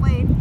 blade.